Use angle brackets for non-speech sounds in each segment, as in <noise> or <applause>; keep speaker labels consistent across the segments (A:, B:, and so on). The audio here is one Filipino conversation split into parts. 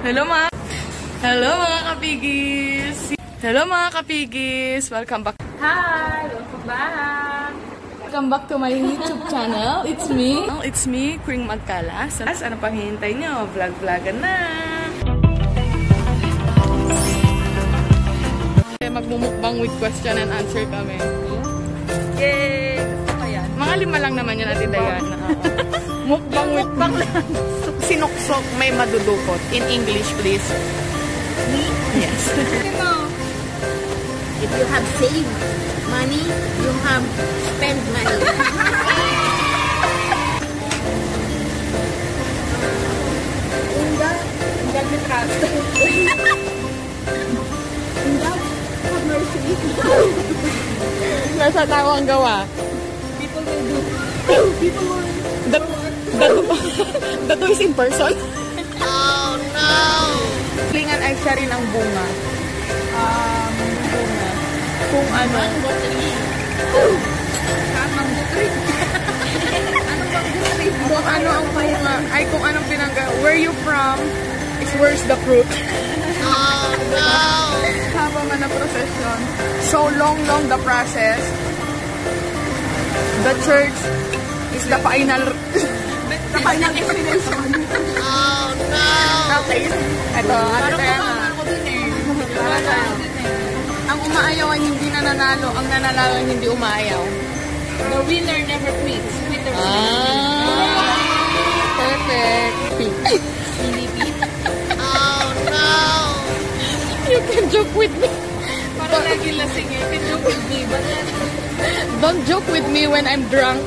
A: Hello mga Hello mga kapigis! Hello mga kapigis! Welcome back.
B: Hi! Welcome back!
A: Welcome back to my YouTube channel. It's me. It's me, Queen Magkalas. Ano pang hihintay nyo? Vlog-vlogan na! Magmumukbang with question and answer kami.
B: Yay!
A: Mga lima lang naman yun natin, Diana. Mukbang with...
B: Mukbang lang. <laughs>
A: Sinuksok may madudukot. In English, please. Yes. <laughs>
C: If you have saved money, you have spent money. Inga, Inga the trust. Inga, have mercy.
A: Nasa tao ang gawa.
C: People will do. People will
A: That, that, <laughs> that is in person.
C: Oh no!
A: Lingan ay siya rin ang bunga.
B: Um, bunga.
A: Kung ano.
C: Mango tree.
B: Tamang bukrit. ano bang bukrit?
A: Kung ano ang bunga. Ay kung anong pinangga. Where you from is where's the fruit.
C: Oh no! <laughs>
A: Habang nga na procession. So long, long the process. The church is the final <laughs> the final destination.
C: Oh no!
A: Okay. Ito, ano. Wala tayo. Ang umaayaw ay hindi nananalo. Ang nananalo ay hindi umaayaw.
B: The winner never quits. Quitter.
A: Ah! Perfect.
C: Oh no!
A: You can joke with me.
B: Parang lagi lasing eh. Can joke with me. But
A: Don't joke with me when I'm drunk.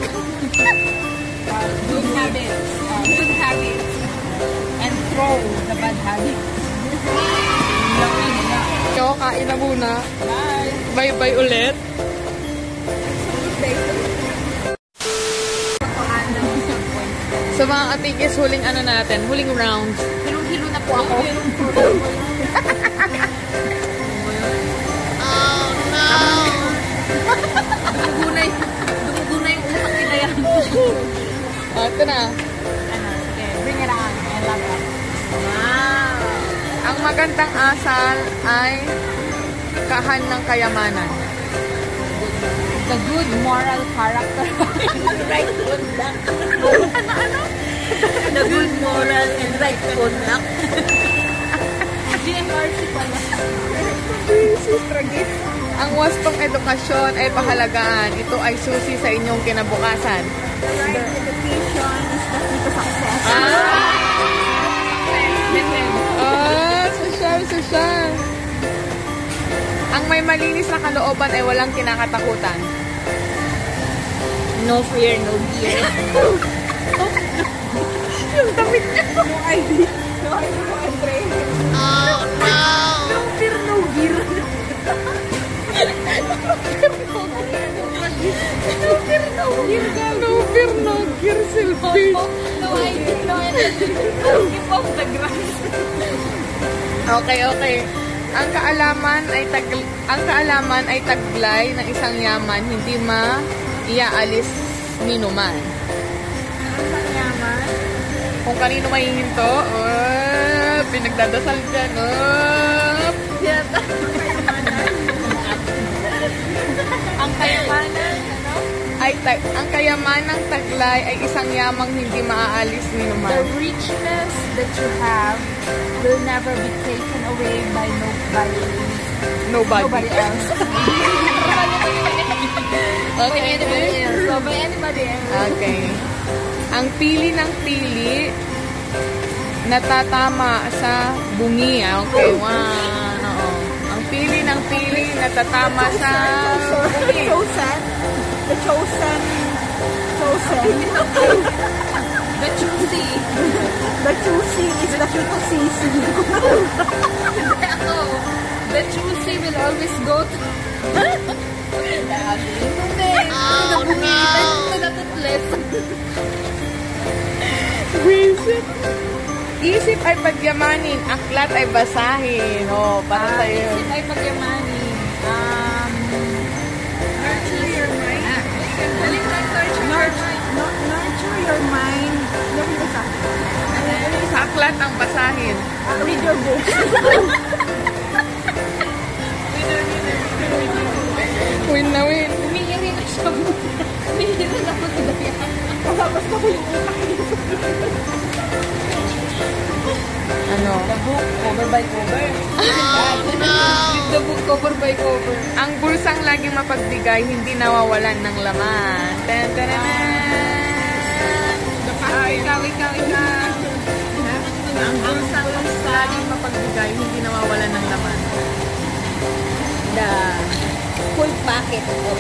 B: Good habits. Uh, good habits. And throw the bad habits. Laki nila.
A: Yo, kain na muna.
B: Bye!
A: Bye-bye ulit. So mga katikis, huling ano natin, huling round.
B: Hilong-hilo na po ako.
C: Oh <laughs> no!
B: Dumugunay. Dumugunay yung utak nila <laughs> yan.
A: Ah, ito na.
B: Ano, sige. Bring it on. I love that.
C: Wow!
A: Ang magandang asal ay kahan ng kayamanan.
B: The good moral character. <laughs>
C: right conduct. The good moral and right conduct.
B: GMRC pala.
A: Ang wastong edukasyon ay pahalagaan. Ito ay susi sa inyong kinabukasan.
C: The right education is the key to success.
A: Ah. Ang may malinis na kalooban ay walang kinakatakutan.
C: No fear, no fear.
A: Yung damit niya.
C: No ID. No ID, no Andre. Oh no! <laughs>
A: No fear, no gear. No fear, no gear. No fear, no gear, Sylvie.
B: No ID, no energy. Keep off the grass.
A: Okay, okay. Ang kaalaman ay tag ang kaalaman ay taglay ng isang yaman, hindi ma iaalis minuman.
C: Ang yaman.
A: Kung kanino mahihinto, oh, pinagdadasal dyan, oh.
B: Ang
A: Ay, tag, ang kayamanang taglay ay isang yamang hindi maaalis
B: The
A: minuman.
B: richness that you have will never be taken away by no by
A: Nobody.
B: nobody else. <laughs> by
A: Okay.
B: anybody else. So by anybody else.
A: Okay. Ang pili ng pili natatama sa bungi. ah. Okay, one. Oo. Ang pili ng pili natatama sa <laughs>
C: The
A: bungi.
C: chosen. The chosen. Chosen. <laughs>
B: The choosy.
C: The choosing is the to sisi.
B: Ako, the choosy will always go to... Hindi.
C: No.
B: To the toothless.
A: Visit. Isip ay pagyamanin, aklat ay basahin. Oh, para
B: Ah,
A: sa'yo.
B: isip ay pagyamanin. Um, your mind?
C: Isa?
A: aklat ang basahin.
B: Read your book.
A: Win na win.
B: Umiiri na siya. Umiiri na ako sa dayan. Kasabas ko yung utak.
A: Ano?
B: The book, cover by cover. Read the book, cover by cover.
A: Ang bulsang laging mapagbigay, hindi nawawalan ng laman. Tan tan tan,
B: Ah, ikaw, ikaw, ikaw.
A: Ang bulsang laging mapagbigay, hindi nawawalan ng laman.
C: The full packet of...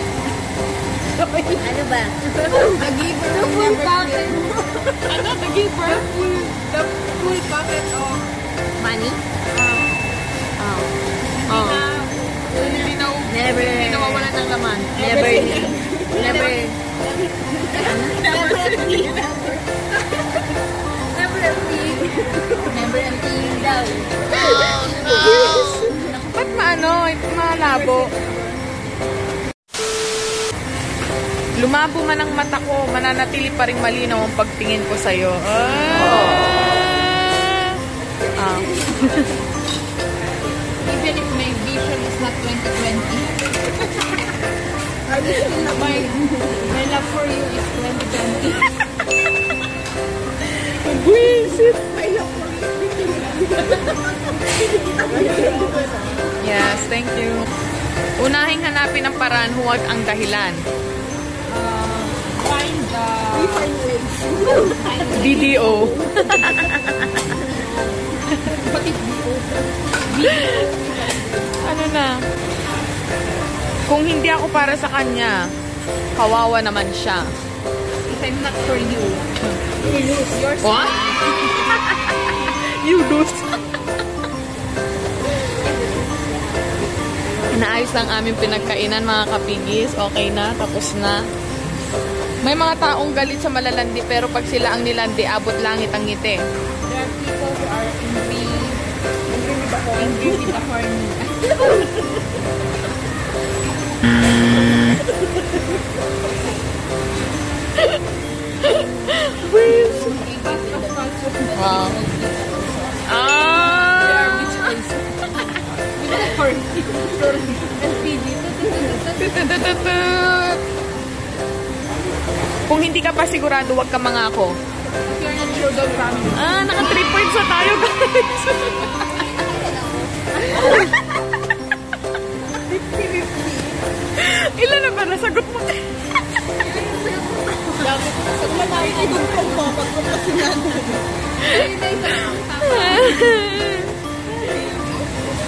C: ano ba?
B: The giver the full packet. ano? The giver? The full, the full packet of
C: Money?
A: Oh. Oh. Hindi na
C: Never.
A: hindi nawawalan ng laman.
C: Never. Never.
B: Never empty. Never empty.
C: Never empty daw.
A: Ba't maano? Malabo. Lumabo man ang mata ko, mananatili pa rin malinaw ang pagtingin ko sa'yo. Ah. Ah.
B: Even if my vision is not 2020. my, my love for you is 2020.
A: Yes, thank you. Unahing hanapin ang paraan, huwag ang dahilan.
B: Find the...
A: DDO.
B: What if
A: ano na? Kung hindi ako para sa kanya, kawawa naman siya.
B: I'm not for you? <laughs> You lose yourself.
A: What? you lose. Naayos lang aming pinagkainan mga kapigis. Okay na, tapos na. May mga taong galit sa malalandi pero pag sila ang nilandi, abot langit ang ngiti.
B: There are people who are angry, angry with the horny. Iba't of culture that
A: Wow. Ah! Kung hindi ka pa sigurado, wag ka
B: don't promise.
A: Ah, naka 3 points na tayo, guys. <laughs> Ilan na ba nasagot mo? <laughs> <laughs>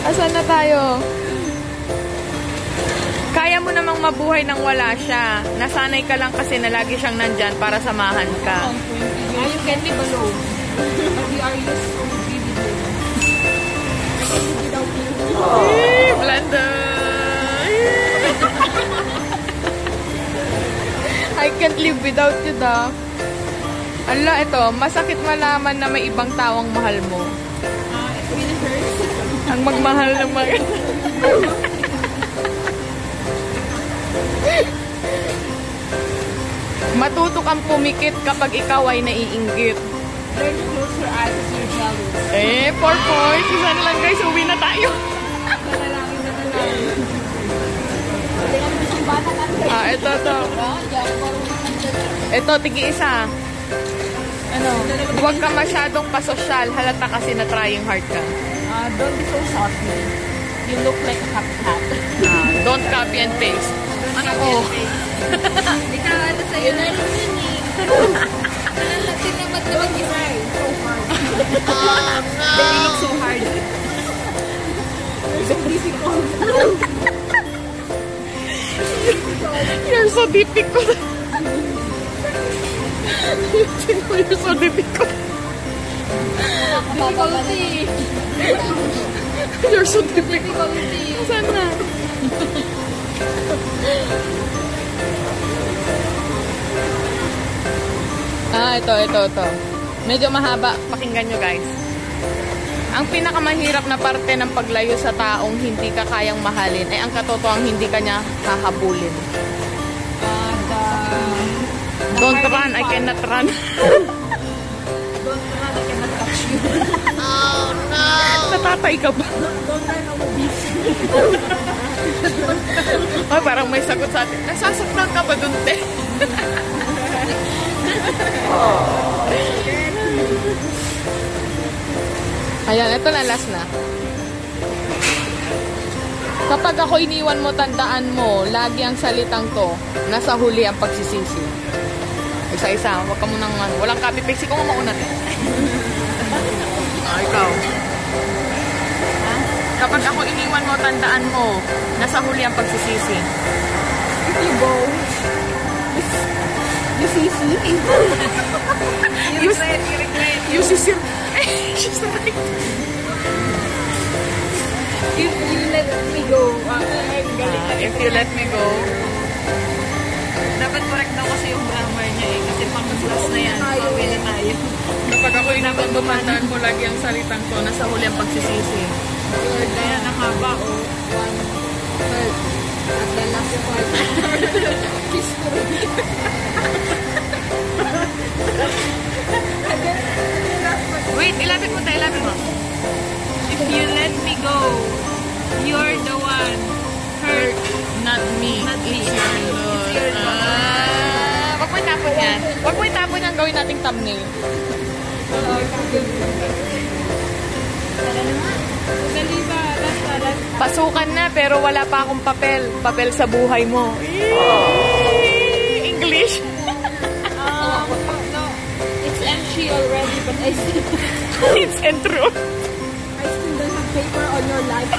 A: Asan na tayo? Kaya mo namang mabuhay nang wala siya. Nasanay ka lang kasi na lagi siyang nandyan para samahan ka.
B: Ah, you can live alone. But we are used to be with you.
A: Eh, Blanda! I can't live without you, da. Ala, ito, masakit malaman na may ibang tawang mahal mo.
B: Ah, it really hurts.
A: Ang magmahal ng mga... <laughs> Matuto kang pumikit kapag ikaw ay naiinggit.
B: Learn to close your eyes as you're jealous.
A: Eh, four points. Isa na lang guys, uwi na tayo. Ah, ito, ito. Ito, tigi isa. Ano? Huwag ka masyadong pasosyal. Halata kasi na trying hard ka.
B: Uh, don't be so saucy. You look like a copycat.
A: Ah, don't copy and paste. Ano ko? <laughs>
B: Ikaw, ano sa'yo? Yun yun eh. Natin naman na mag-isa eh. So hard. Oh, no. They look so hard. They're so difficult.
A: You're so difficult. You're so difficult.
B: Difficulty.
A: You're so difficult.
B: Difficulty.
A: Saan na? ah, ito, ito, ito. Medyo mahaba. Pakinggan nyo, guys. Ang pinakamahirap na parte ng paglayo sa taong hindi ka kayang mahalin ay ang katotoang hindi ka niya hahabulin.
B: Uh, the...
A: Don't run, I cannot run.
B: Don't run, I cannot you.
A: oh, no! Natatay ka ba? Ay, parang may sagot sa atin. Nasasaktan ka ba dun, te? <laughs> Ayan, ito na last na. Kapag ako iniwan mo, tandaan mo, lagi ang salitang to, nasa huli ang pagsisisi. Isa-isa, wag ka munang, ano, walang copy-paste. Ikaw mauna, te. <laughs> ah, ikaw. Kapag ako iniwan mo, tandaan mo, nasa huli ang pagsisisi.
C: If you go, you see, see. <laughs>
A: You regret, you regret. You sisi. She's right.
C: If you let me go, galing.
A: Ah, if you let me go,
B: Dapat correct daw kasi yung grammar niya eh. Kasi pang class na yan. Pauwi na tayo.
A: kapag ako mo, tandaan mo lagi ang salitang to, nasa huli ang pagsisisi.
B: Kaya nakaba oh.
C: one third at the last part. <laughs> History.
B: Wait, go, you're the one hurt.
A: Not me.
B: Not me.
A: It's your Lord.
B: It's your.
A: Ah, wag mo itapon yan. Wag mo itapon yan, gawin nating thumbnail.
B: Dali ba?
A: Pasukan na, pero wala pa akong papel. Papel sa buhay mo. English. <laughs>
B: Um, no. It's empty already, but I still,
A: It's and <laughs>
C: paper on your life.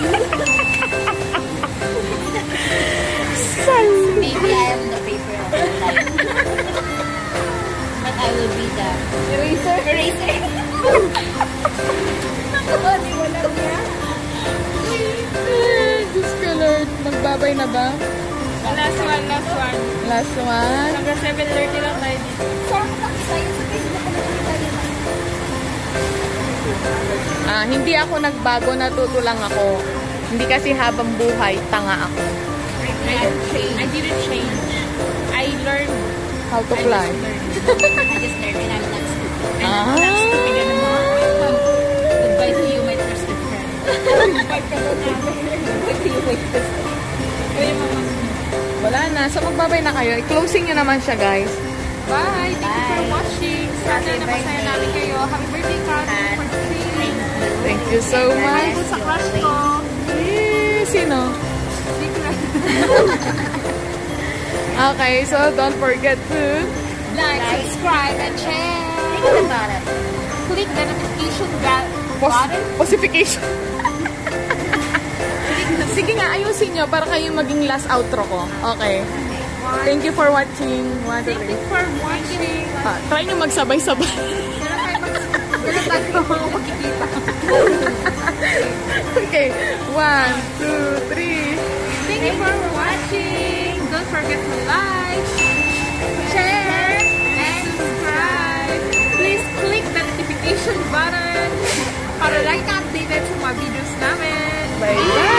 D: Maybe I am the paper of your life. but I will be the
C: Eraser.
D: eraser.
C: Hindi wala niya.
A: Diyos ko Lord. Magbabay na ba?
B: last one, last one.
A: Last one.
B: Hanggang 7.30 lang tayo dito.
A: Ah, hindi ako nagbago, natuto lang ako. Hindi kasi habang buhay, tanga ako.
B: I didn't change. I didn't change. I learned.
A: How to fly.
D: I just learned and I'm not stupid.
A: Ah.
B: Stupid naman. <laughs> Goodbye to you, my trusted friend.
A: Wala na. So, magbabay na kayo. I-closing nyo naman siya, guys.
B: Bye! Thank you for
D: Bye.
B: watching. Sana
D: Happy
B: napasaya namin kayo. Happy birthday, Karen, for the.
A: Thank you so much.
B: Ako sa crush ko.
A: Eh, sino?
B: Secret. <laughs>
A: Okay, so don't forget to...
B: Like, subscribe, and share.
D: Think about it.
B: Click the notification bell
A: Pos
B: button.
A: Posification. <laughs> Sige nga, ayusin nyo para kayo maging last outro ko. Okay. Thank you for watching. One, two,
B: Thank
A: three.
B: you for watching.
A: Ah, try nyo magsabay-sabay.
B: Pero tayo mga makikita.
A: okay. One, two, three.
B: Thank you for watching. Don't forget to like, share, and subscribe. Please click the notification button para ka updated sa mga videos namin.
A: Bye-bye!